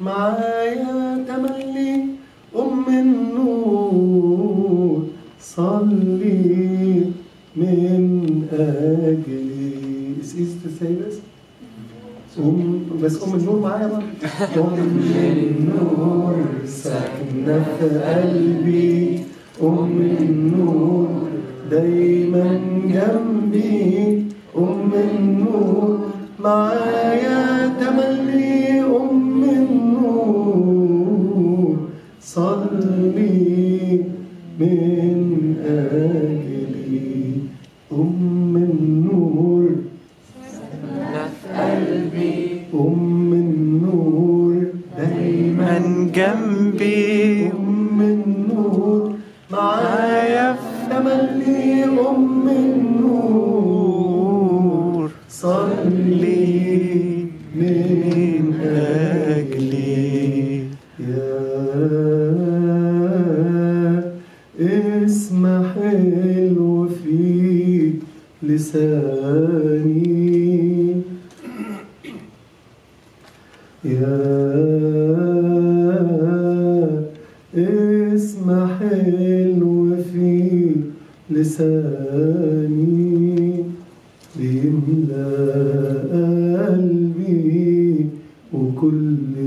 معايا تملي أم النور. صلي من أجلي. Is easy to say this? أم بس أم النور معايا بقى أم النور ساكنة في قلبي. أم النور دايما جنبي. أم النور معايا تملي أم النور صلي من أجلي أم النور أم النور دايما جنبي أم النور معايا في تملي أم النور لساني. يا اسم حلو في لساني. بيملى قلبي وكل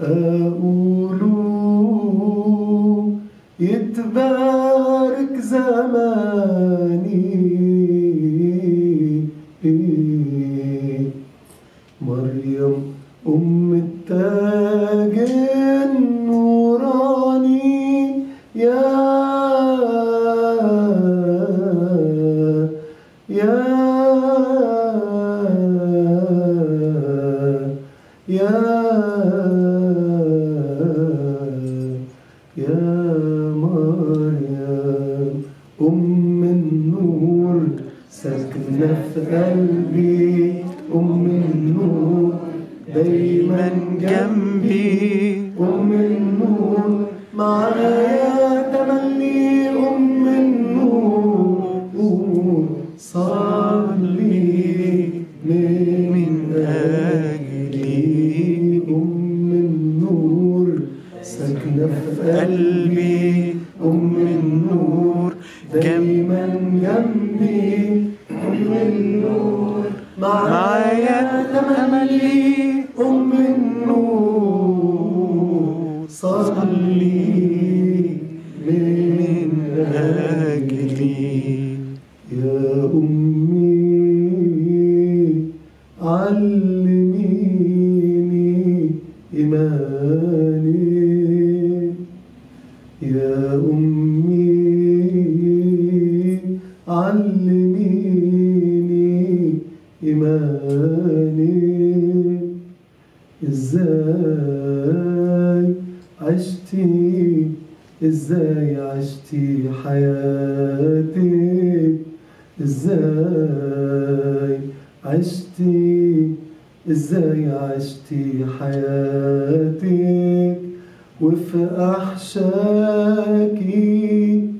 أقول يتبارك زماني. مريم أم التاج النوراني. يا يا في قلبي أم النور دايما جنبي. أم النور معايا تملي. أم النور صلي من أجلي. أم النور ساكنة في قلبي. أم النور دايما جنبي. أم النور معايا تملي أم النور صلي من أجلي يا أمي علميني إيماني يا أمي إزاي عشتي؟ إزاي عشتي حياتك إزاي عشتي؟ إزاي عشتي حياتك وفي أحشاكي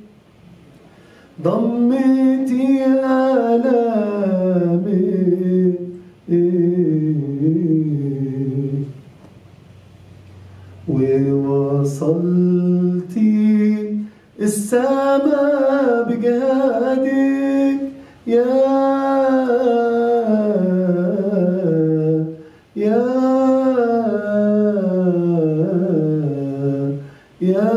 ضمتي ووصلتي السما بجهادك يا يا يا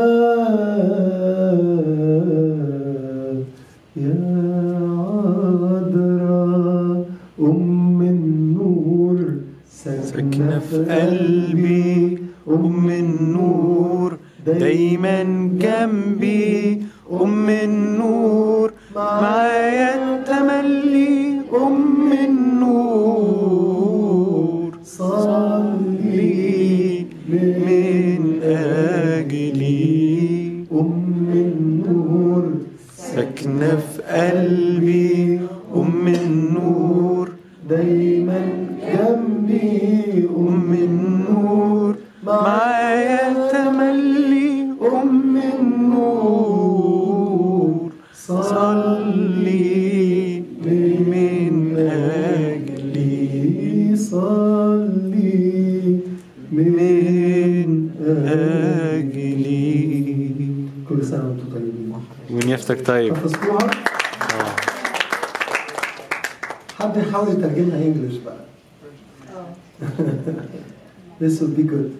يا عذراء أم النور ساكنة في قلبي. أم النور دايما جنبي. أم النور معايا تملي أم النور صلي من أجلي. أم النور ساكنة في قلبي. أم النور دايما جنبي. أم النور معايا تملي أم النور. صلي من أجلي. صلي من أجلي. كل سنة وأنتم طيبين. ونيافتك طيب. آه. حد يحاول يترجمها إنجلش بقى. آه. This would be good.